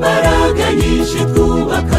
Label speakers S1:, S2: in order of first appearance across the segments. S1: imbaraga nyinshi twubaka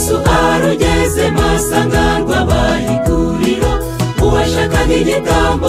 S1: yesu arugezemo asanga rwabaye iguriro uwashakaga igitambo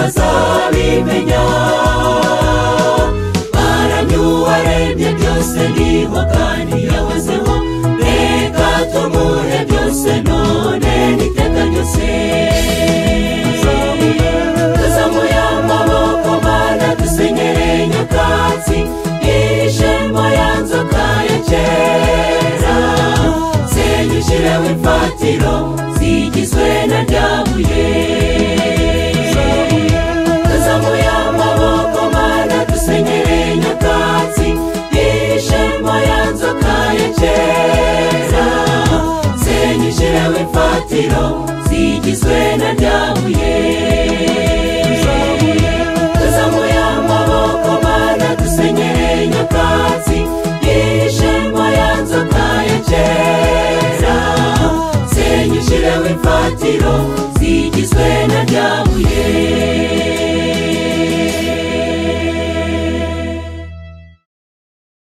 S1: bazabimenya baranyuwarebye byose nihokani yahozeho reka tumure byose none niteka nyose senyishirewe imfatiro zigizwe na ryabo retiro.